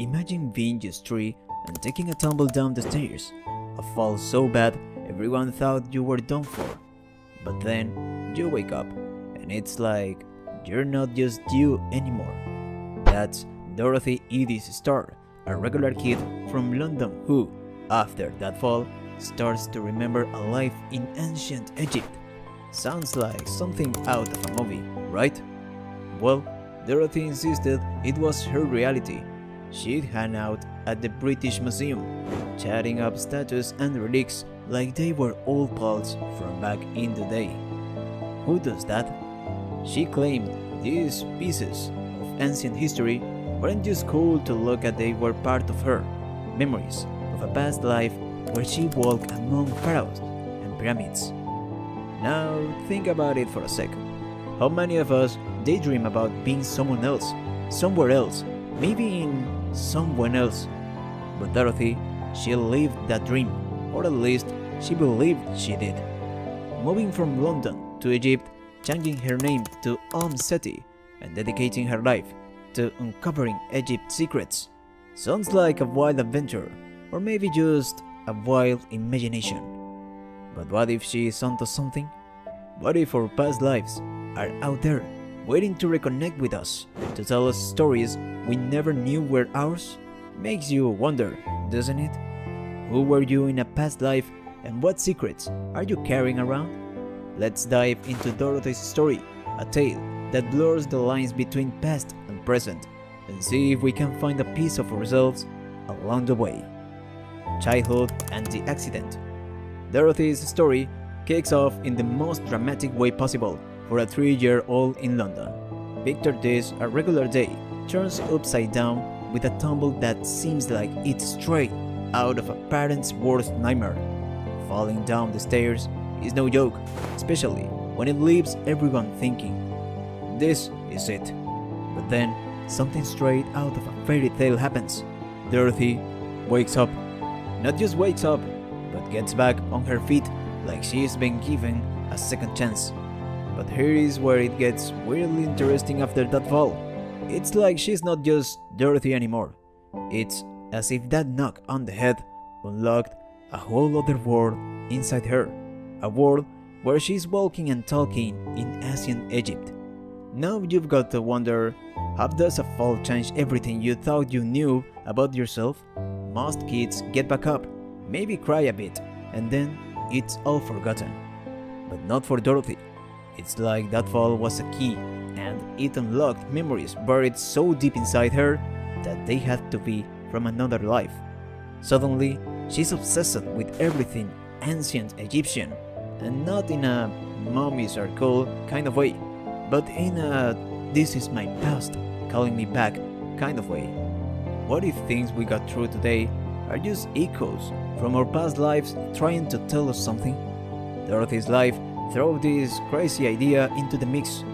Imagine being just three and taking a tumble down the stairs. A fall so bad everyone thought you were done for. But then you wake up and it's like you're not just you anymore. That's Dorothy Edith Starr, a regular kid from London who, after that fall, starts to remember a life in ancient Egypt. Sounds like something out of a movie, right? Well, Dorothy insisted it was her reality. She'd hang out at the British Museum, chatting up statues and relics like they were old pals from back in the day. Who does that? She claimed these pieces of ancient history weren't just cool to look at, they were part of her memories of a past life where she walked among pharaohs and pyramids. Now, think about it for a second. How many of us daydream about being someone else, somewhere else, maybe in someone else? But Dorothy, she lived that dream, or at least she believed she did. Moving from London to Egypt, changing her name to Omm Seti, and dedicating her life to uncovering Egypt's secrets. Sounds like a wild adventure, or maybe just a wild imagination. But what if she is onto something? What if our past lives are out there, waiting to reconnect with us, to tell us stories we never knew were ours? Makes you wonder, doesn't it? Who were you in a past life and what secrets are you carrying around? Let's dive into Dorothy's story, a tale that blurs the lines between past and present, and see if we can find a piece of ourselves along the way. Childhood and the accident. Dorothy's story kicks off in the most dramatic way possible for a three year old in London. Victor this a regular day turns upside down with a tumble that seems like it's straight out of a parent's worst nightmare. Falling down the stairs is no joke, especially when it leaves everyone thinking, this is it. But then, something straight out of a fairy tale happens. Dorothy wakes up. Not just wakes up, but gets back on her feet like she's been given a second chance. But here is where it gets weirdly interesting after that fall. It's like she's not just Dorothy anymore. It's as if that knock on the head unlocked a whole other world inside her. A world where she's walking and talking in ancient Egypt. Now you've got to wonder, how does a fall change everything you thought you knew about yourself? Most kids get back up, maybe cry a bit, and then it's all forgotten. But not for Dorothy. It's like that fall was a key, and it unlocked memories buried so deep inside her that they had to be from another life. Suddenly, she's obsessed with everything ancient Egyptian, and not in a mummies are cool kind of way, but in a this is my past calling me back kind of way. What if things we got through today are just echoes from our past lives trying to tell us something? Dorothy's life throw this crazy idea into the mix.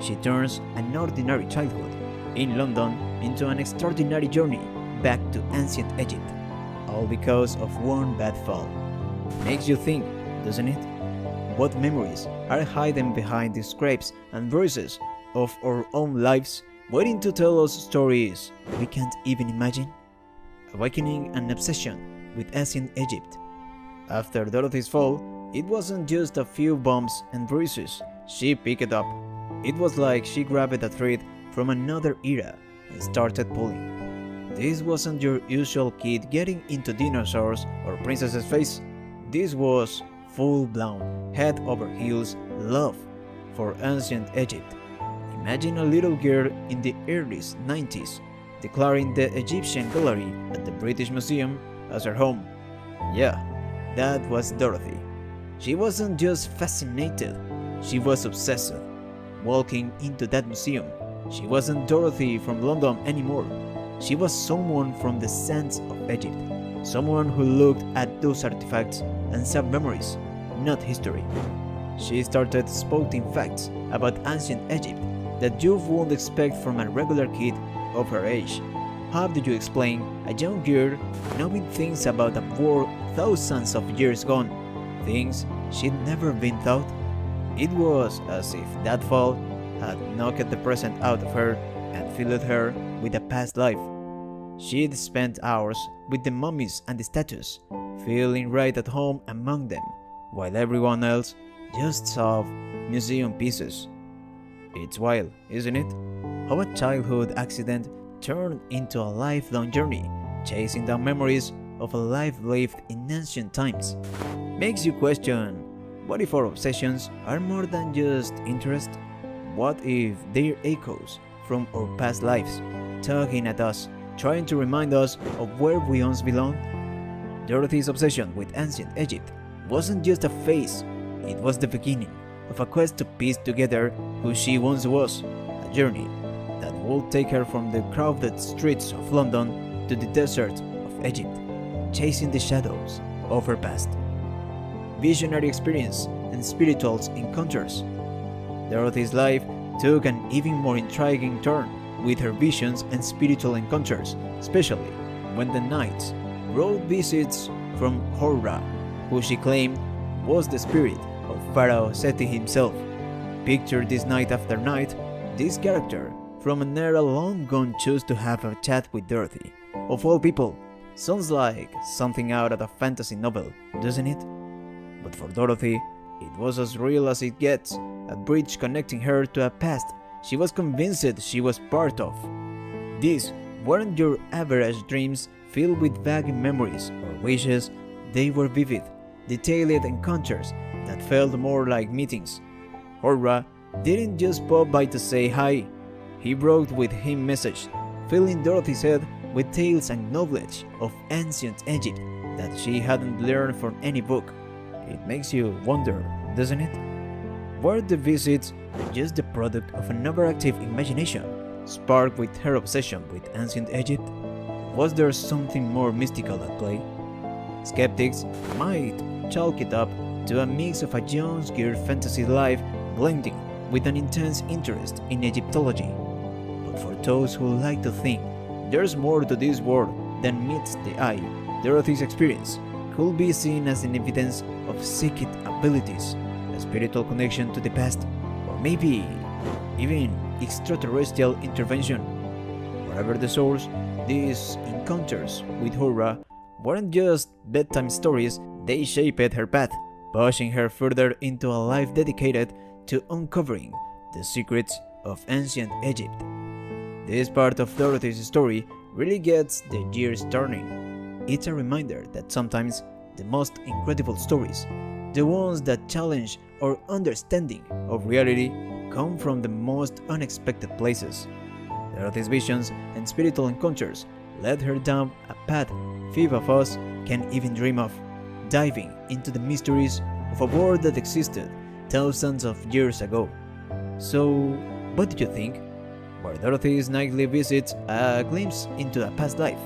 She turns an ordinary childhood in London into an extraordinary journey back to ancient Egypt, all because of one bad fall. Makes you think, doesn't it? What memories are hidden behind the scrapes and bruises of our own lives, waiting to tell us stories we can't even imagine? Awakening an obsession with ancient Egypt. After Dorothy's fall, it wasn't just a few bumps and bruises she picked up. It was like she grabbed a thread from another era and started pulling. This wasn't your usual kid getting into dinosaurs or princess's face. This was full-blown, head over heels love for ancient Egypt. Imagine a little girl in the early 90s declaring the Egyptian gallery at the British Museum as her home. Yeah, that was Dorothy. She wasn't just fascinated, she was obsessed. Walking into that museum, she wasn't Dorothy from London anymore. She was someone from the sands of Egypt, someone who looked at those artifacts and saw memories, not history. She started spouting facts about ancient Egypt that you wouldn't expect from a regular kid of her age. How do you explain a young girl knowing things about a world thousands of years gone, things she'd never been taught? It was as if that fall had knocked the present out of her and filled her with a past life. she'd spent hours with the mummies and the statues, feeling right at home among them, while everyone else just saw museum pieces. It's wild, isn't it? How a childhood accident turned into a lifelong journey, chasing down memories of a life lived in ancient times. Makes you question what if our obsessions are more than just interest? What if they're echoes from our past lives, tugging at us, trying to remind us of where we once belonged? Dorothy's obsession with ancient Egypt wasn't just a phase, it was the beginning of a quest to piece together who she once was, a journey that would take her from the crowded streets of London to the deserts of Egypt, chasing the shadows of her past. Visionary experience and spiritual encounters. Dorothy's life took an even more intriguing turn with her visions and spiritual encounters, especially when the knights brought visits from Hor-Ra, who she claimed was the spirit of Pharaoh Seti himself. Picture this night after night, this character from an era long gone chose to have a chat with Dorothy. Of all people, sounds like something out of a fantasy novel, doesn't it? But for Dorothy, it was as real as it gets, a bridge connecting her to a past she was convinced she was part of. These weren't your average dreams filled with vague memories or wishes, they were vivid, detailed encounters that felt more like meetings. Hor-Ra didn't just pop by to say hi, he brought with him message, filling Dorothy's head with tales and knowledge of ancient Egypt that she hadn't learned from any book. It makes you wonder, doesn't it? Were the visits just the product of an overactive imagination, sparked with her obsession with ancient Egypt? Was there something more mystical at play? Skeptics might chalk it up to a mix of a Jones Gear fantasy life blending with an intense interest in Egyptology. But for those who like to think there's more to this world than meets the eye, Dorothy's experience could be seen as an evidence of psychic abilities, a spiritual connection to the past, or maybe even extraterrestrial intervention. Whatever the source, these encounters with Hor-Ra weren't just bedtime stories, they shaped her path, pushing her further into a life dedicated to uncovering the secrets of ancient Egypt. This part of Dorothy's story really gets the gears turning. It's a reminder that sometimes the most incredible stories, the ones that challenge our understanding of reality, come from the most unexpected places. Dorothy's visions and spiritual encounters led her down a path few of us can even dream of, diving into the mysteries of a world that existed thousands of years ago. So, what did you think? Were Dorothy's nightly visits a glimpse into a past life,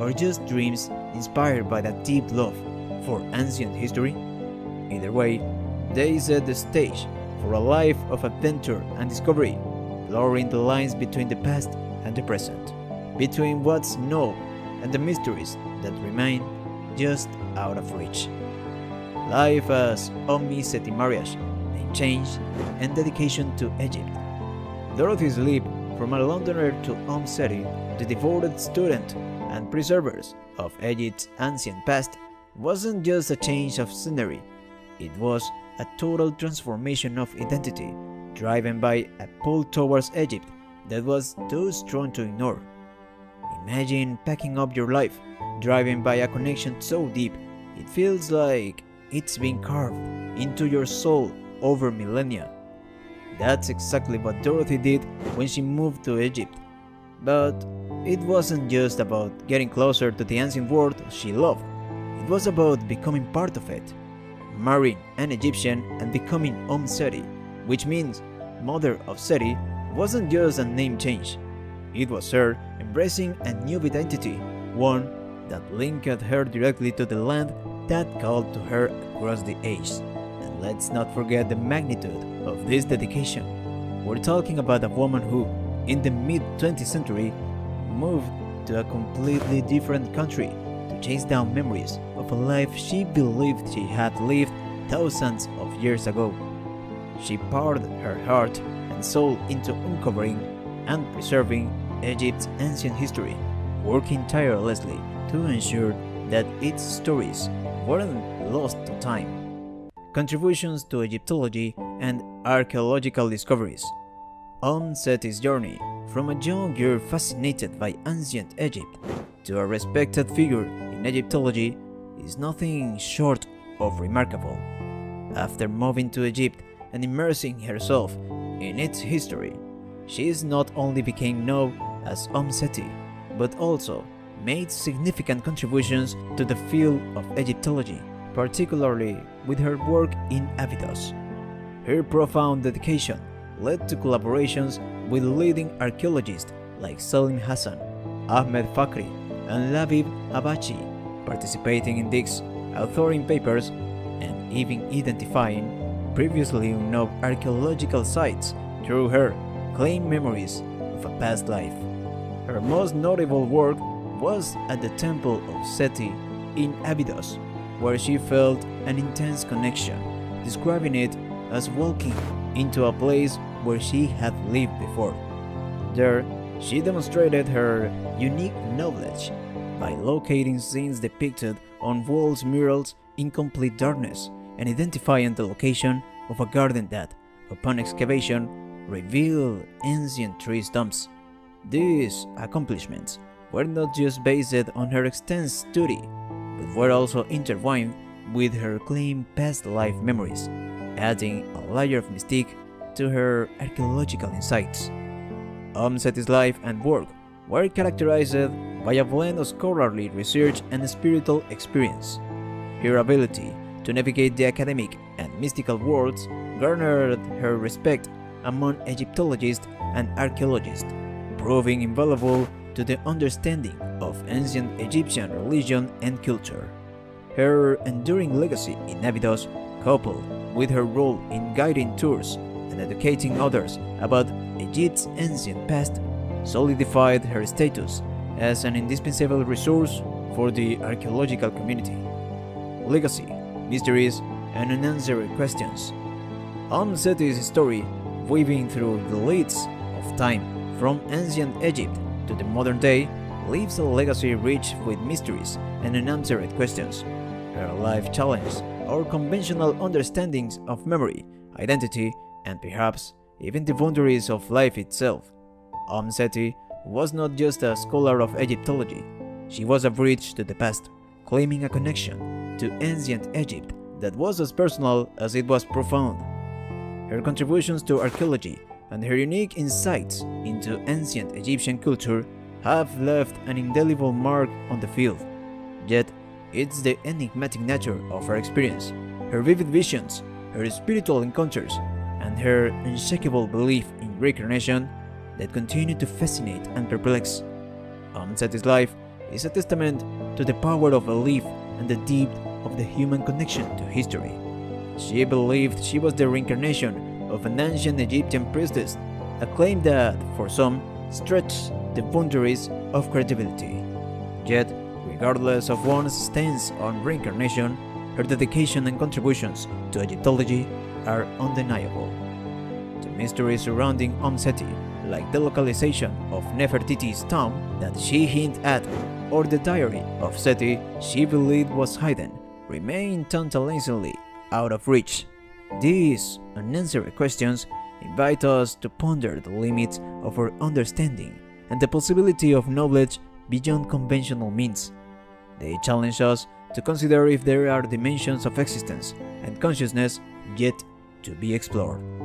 or just dreams inspired by that deep love for ancient history? Either way, they set the stage for a life of adventure and discovery, blurring the lines between the past and the present, between what's known and the mysteries that remain just out of reach. Life as Omni Seti Mariash, name change, and dedication to Egypt. Dorothy's leap from a Londoner to Omm Seti, the devoted student and preservers of Egypt's ancient past, wasn't just a change of scenery, it was a total transformation of identity, driven by a pull towards Egypt that was too strong to ignore. Imagine packing up your life, driven by a connection so deep, it feels like it's been carved into your soul over millennia. That's exactly what Dorothy did when she moved to Egypt. But it wasn't just about getting closer to the ancient world she loved, it was about becoming part of it. Marrying an Egyptian and becoming Omm Seti, which means Mother of Seti, wasn't just a name change. It was her embracing a new identity, one that linked her directly to the land that called to her across the ages. And let's not forget the magnitude of this dedication. We're talking about a woman who, in the mid 20th century, moved to a completely different country to chase down memories of a life she believed she had lived thousands of years ago. She poured her heart and soul into uncovering and preserving Egypt's ancient history, working tirelessly to ensure that its stories weren't lost to time. Contributions to Egyptology and archaeological discoveries. Omm Seti's journey from a young girl fascinated by ancient Egypt to a respected figure in Egyptology is nothing short of remarkable. After moving to Egypt and immersing herself in its history, she not only became known as umm Omm Seti, but also made significant contributions to the field of Egyptology, particularly with her work in Abydos. Her profound dedication led to collaborations with leading archaeologists like Salim Hassan, Ahmed Fakhry, and Labib Habachi, participating in digs, authoring papers, and even identifying previously unknown archaeological sites through her claimed memories of a past life. Her most notable work was at the Temple of Seti in Abydos, where she felt an intense connection, describing it as walking into a place where she had lived before. There, she demonstrated her unique knowledge by locating scenes depicted on walls murals in complete darkness and identifying the location of a garden that, upon excavation, revealed ancient tree stumps. These accomplishments were not just based on her extensive study, but were also intertwined with her claimed past life memories, adding a layer of mystique to her archaeological insights. Omm Seti's life and work were characterized by a blend of scholarly research and spiritual experience. Her ability to navigate the academic and mystical worlds garnered her respect among Egyptologists and archaeologists, proving invaluable to the understanding of ancient Egyptian religion and culture. Her enduring legacy in Abydos, coupled with her role in guiding tours and educating others about Egypt's ancient past, solidified her status as an indispensable resource for the archaeological community. Legacy, mysteries, and unanswered questions. Omm Seti's story, weaving through the leads of time from ancient Egypt to the modern day, leaves a legacy rich with mysteries and unanswered questions. Her life challenged our conventional understandings of memory, identity, and perhaps even the boundaries of life itself. Omm Seti was not just a scholar of Egyptology, she was a bridge to the past, claiming a connection to ancient Egypt that was as personal as it was profound. Her contributions to archaeology and her unique insights into ancient Egyptian culture have left an indelible mark on the field. Yet, it's the enigmatic nature of her experience, her vivid visions, her spiritual encounters, and her unshakable belief in reincarnation that continue to fascinate and perplex. Um, Om life is a testament to the power of belief and the depth of the human connection to history. She believed she was the reincarnation of an ancient Egyptian priestess, a claim that, for some, stretched the boundaries of credibility. Yet, regardless of one's stance on reincarnation, her dedication and contributions to Egyptology are undeniable. The mystery surrounding Omm Seti, like the localization of Nefertiti's tomb that she hinted at, or the diary of Seti she believed was hidden, remain tantalizingly out of reach. These unanswered questions invite us to ponder the limits of our understanding and the possibility of knowledge beyond conventional means. They challenge us to consider if there are dimensions of existence and consciousness yet to be explored.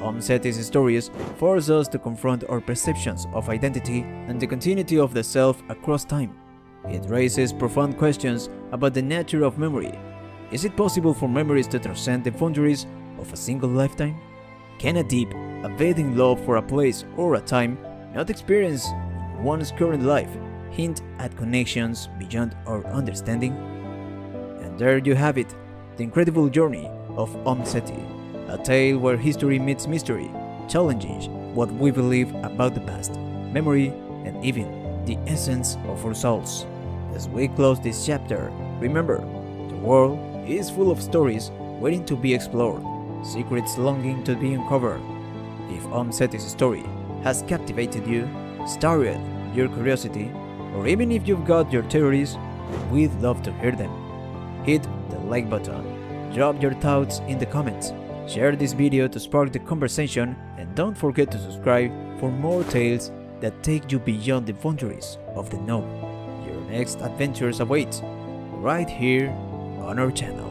Omm Seti's stories force us to confront our perceptions of identity and the continuity of the self across time. It raises profound questions about the nature of memory. Is it possible for memories to transcend the boundaries of a single lifetime? Can a deep, abiding love for a place or a time not experienced in one's current life hint at connections beyond our understanding? And there you have it, the incredible journey of Omm Seti, a tale where history meets mystery, challenging what we believe about the past, memory, and even the essence of our souls. As we close this chapter, remember, the world is full of stories waiting to be explored, secrets longing to be uncovered. If Omm Seti's story has captivated you, stirred your curiosity, or even if you've got your theories, we'd love to hear them. Hit the like button, drop your thoughts in the comments, share this video to spark the conversation, and don't forget to subscribe for more tales that take you beyond the boundaries of the known. Your next adventures await right here on our channel.